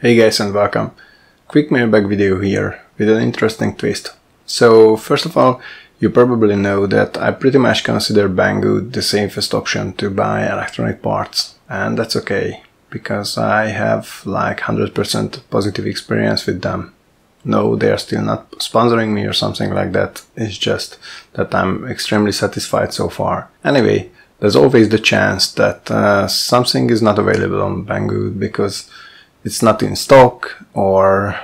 Hey guys and welcome. Quick mailbag video here with an interesting twist. So first of all, you probably know that I pretty much consider Banggood the safest option to buy electronic parts and that's okay because I have like 100% positive experience with them. No, they are still not sponsoring me or something like that. It's just that I'm extremely satisfied so far. Anyway, there's always the chance that uh, something is not available on Banggood because it's not in stock or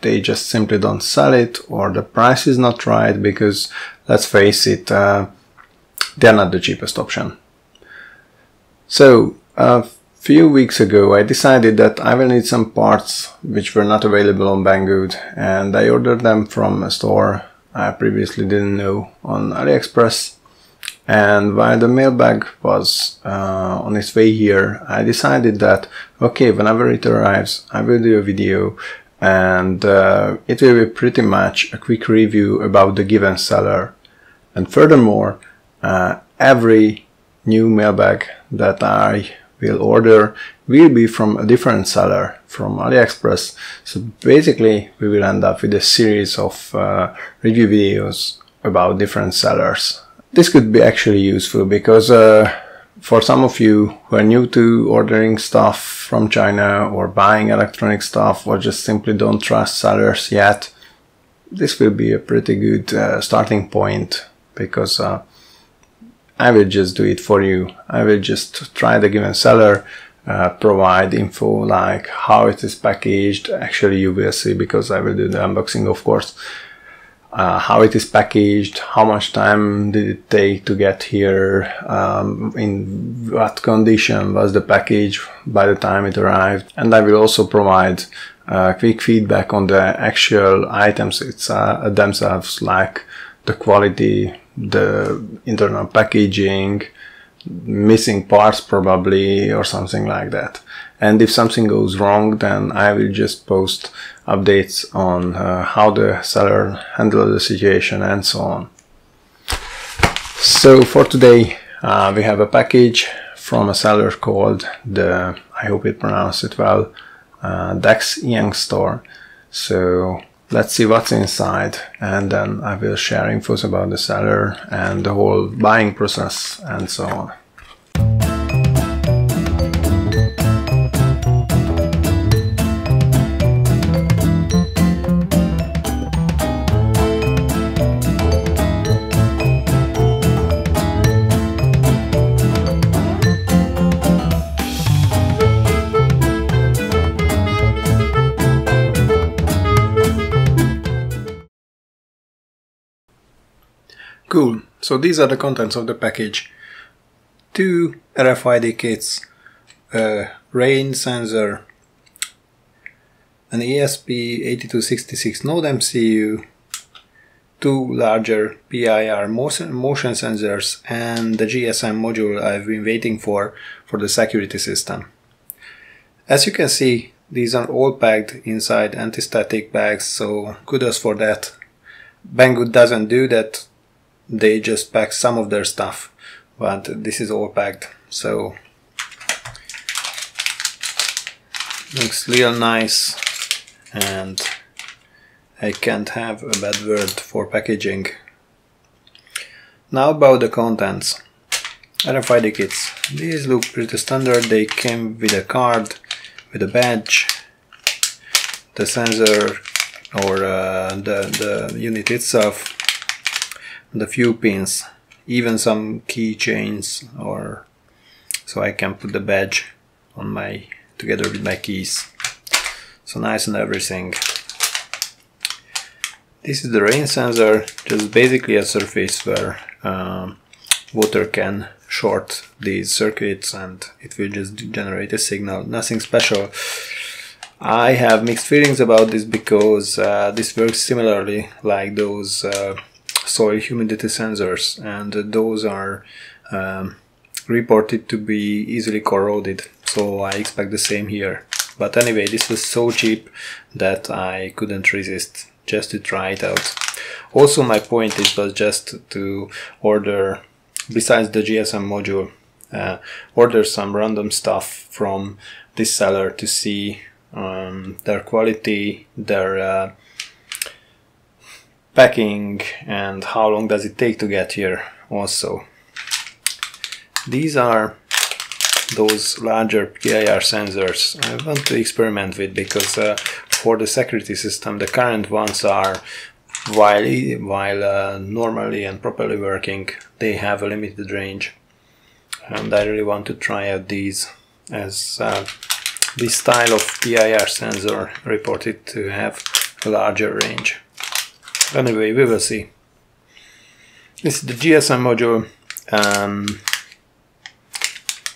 they just simply don't sell it or the price is not right because let's face it uh, they're not the cheapest option. So a few weeks ago I decided that I will need some parts which were not available on Banggood and I ordered them from a store I previously didn't know on AliExpress and while the mailbag was uh, on its way here I decided that okay whenever it arrives I will do a video and uh, it will be pretty much a quick review about the given seller. And furthermore uh, every new mailbag that I will order will be from a different seller from AliExpress. So basically we will end up with a series of uh, review videos about different sellers this could be actually useful because uh, for some of you who are new to ordering stuff from China or buying electronic stuff or just simply don't trust sellers yet, this will be a pretty good uh, starting point because uh, I will just do it for you. I will just try the given seller, uh, provide info like how it is packaged. Actually, you will see because I will do the unboxing, of course uh, how it is packaged, how much time did it take to get here, um, in what condition was the package by the time it arrived. And I will also provide uh, quick feedback on the actual items uh, themselves, like the quality, the internal packaging, missing parts probably, or something like that and if something goes wrong then I will just post updates on uh, how the seller handled the situation and so on. So for today uh, we have a package from a seller called the, I hope it pronounced it well, uh, Dexiang Store. So let's see what's inside and then I will share infos about the seller and the whole buying process and so on. So these are the contents of the package. Two RFID kits, a rain sensor, an ESP8266 Node MCU, two larger PIR motion, motion sensors, and the GSM module I've been waiting for for the security system. As you can see, these are all packed inside anti-static bags, so kudos for that. Banggood doesn't do that they just pack some of their stuff but this is all packed. So looks real nice and I can't have a bad word for packaging. Now about the contents. RFID kits. These look pretty standard. They came with a card with a badge the sensor or uh, the, the unit itself the few pins even some keychains or so I can put the badge on my together with my keys. So nice and everything. This is the rain sensor just basically a surface where um, water can short these circuits and it will just generate a signal. Nothing special. I have mixed feelings about this because uh, this works similarly like those uh, soil humidity sensors and those are um, reported to be easily corroded. So I expect the same here. But anyway this was so cheap that I couldn't resist just to try it out. Also my point is was just to order besides the GSM module uh, order some random stuff from this seller to see um, their quality, their uh, packing, and how long does it take to get here also. These are those larger PIR sensors I want to experiment with because uh, for the security system the current ones are while, while uh, normally and properly working they have a limited range and I really want to try out these as uh, this style of PIR sensor reported to have a larger range. Anyway, we will see. This is the GSM module. Um,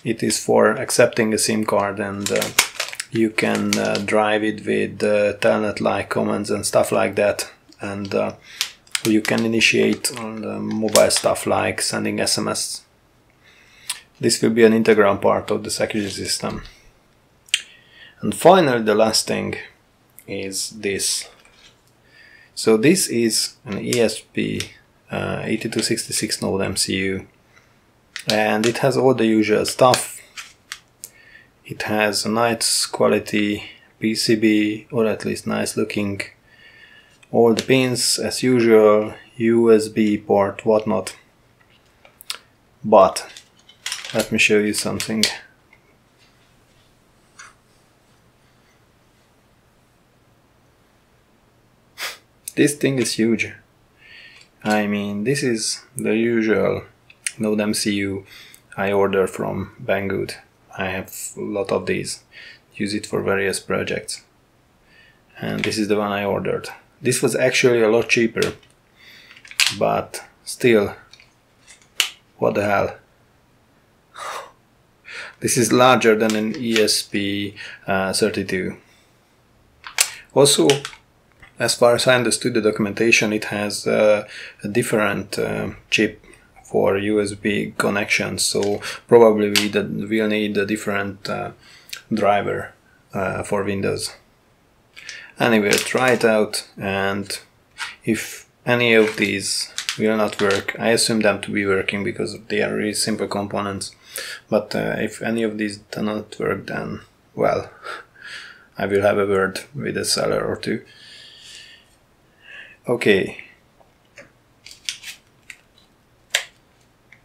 it is for accepting a SIM card and uh, you can uh, drive it with uh, telnet-like commands and stuff like that and uh, you can initiate mobile stuff like sending SMS. This will be an integral part of the security system. And finally the last thing is this. So this is an ESP uh, 8266 node MCU and it has all the usual stuff. It has a nice quality PCB or at least nice looking all the pins as usual, USB port, whatnot. But let me show you something. This thing is huge. I mean, this is the usual Node MCU I order from Banggood. I have a lot of these. Use it for various projects. And this is the one I ordered. This was actually a lot cheaper. But still, what the hell. This is larger than an ESP32. Uh, also, as far as I understood the documentation, it has uh, a different uh, chip for USB connection, So probably we will need a different uh, driver uh, for Windows. Anyway, try it out and if any of these will not work, I assume them to be working because they are really simple components. But uh, if any of these do not work, then well, I will have a word with a seller or two. Okay,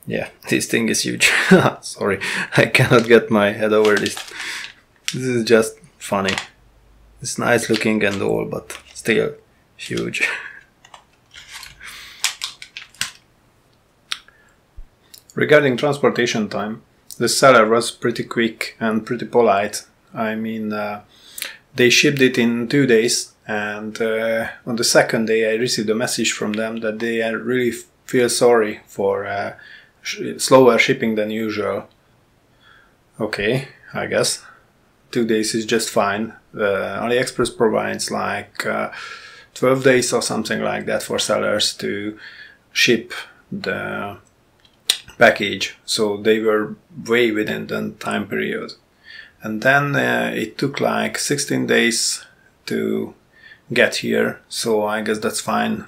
Yeah, this thing is huge. Sorry, I cannot get my head over this. This is just funny. It's nice looking and all, but still huge. Regarding transportation time, the seller was pretty quick and pretty polite. I mean, uh, they shipped it in two days, and uh, on the second day, I received a message from them that they really feel sorry for uh, slower shipping than usual. Okay, I guess. Two days is just fine. Uh, AliExpress provides like uh, 12 days or something like that for sellers to ship the package. So they were way within the time period. And then uh, it took like 16 days to get here. So I guess that's fine.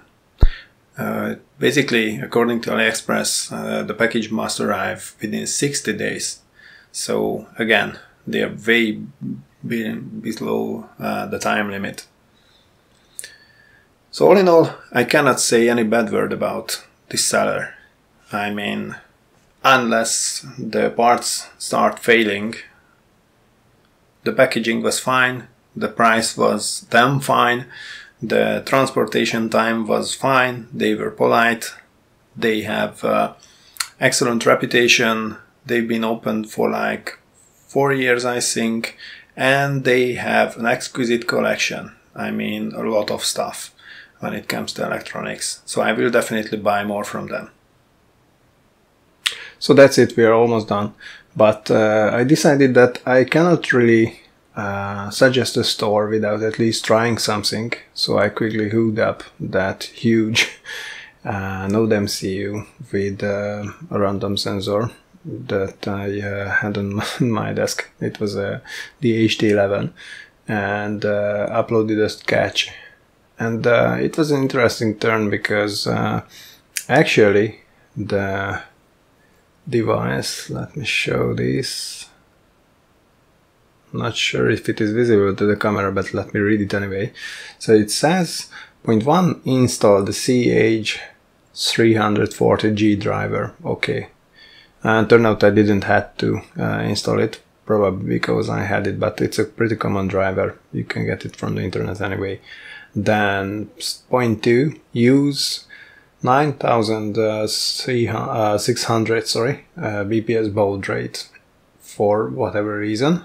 Uh, basically, according to AliExpress, uh, the package must arrive within 60 days. So again, they are way below uh, the time limit. So all in all, I cannot say any bad word about this seller. I mean, unless the parts start failing, the packaging was fine, the price was damn fine, the transportation time was fine. They were polite. They have uh, excellent reputation. They've been open for like four years, I think, and they have an exquisite collection. I mean, a lot of stuff when it comes to electronics. So I will definitely buy more from them. So that's it. We are almost done. But uh, I decided that I cannot really uh, suggest a store without at least trying something. So I quickly hooked up that huge uh, Node MCU with uh, a random sensor that I uh, had on my desk. It was a DHT11 and uh, uploaded a sketch. And uh, it was an interesting turn because actually the device, let me show this not sure if it is visible to the camera, but let me read it anyway. So it says, point one, install the CH340G driver. Okay. And turned out I didn't have to uh, install it, probably because I had it, but it's a pretty common driver. You can get it from the internet anyway. Then point two, use 9600 uh, sorry uh, bps baud rate for whatever reason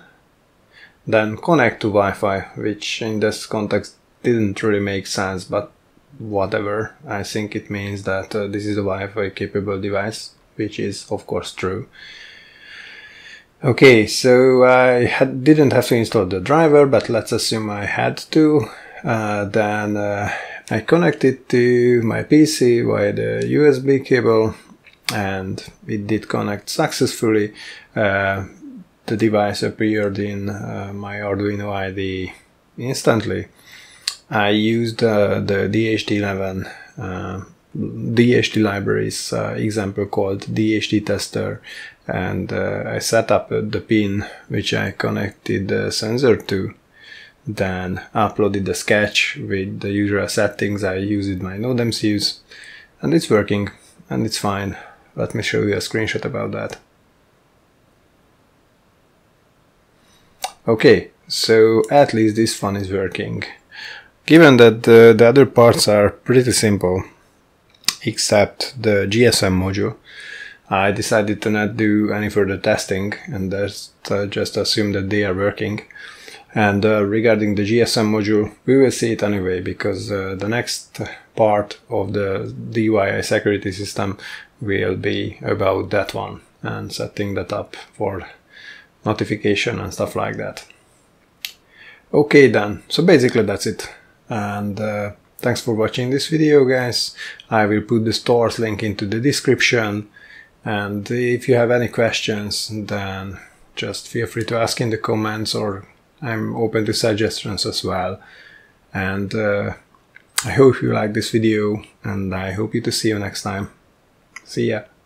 then connect to Wi-Fi which in this context didn't really make sense but whatever I think it means that uh, this is a Wi-Fi capable device which is of course true okay so I had, didn't have to install the driver but let's assume I had to uh, then uh, I connected to my PC via the USB cable and it did connect successfully. Uh, the device appeared in uh, my Arduino IDE instantly. I used uh, the DHT11 uh, DHT libraries uh, example called DHT tester and uh, I set up the pin which I connected the sensor to then uploaded the sketch with the usual settings I used my node MCUs and it's working and it's fine. Let me show you a screenshot about that. Okay, so at least this one is working. Given that the, the other parts are pretty simple, except the GSM module, I decided to not do any further testing and just, uh, just assume that they are working. And uh, regarding the GSM module, we will see it anyway because uh, the next part of the DYI security system will be about that one and setting that up for notification and stuff like that. Okay then, so basically that's it. And uh, thanks for watching this video guys. I will put the stores link into the description and if you have any questions then just feel free to ask in the comments or I'm open to suggestions as well. And uh, I hope you like this video and I hope you to see you next time. See ya.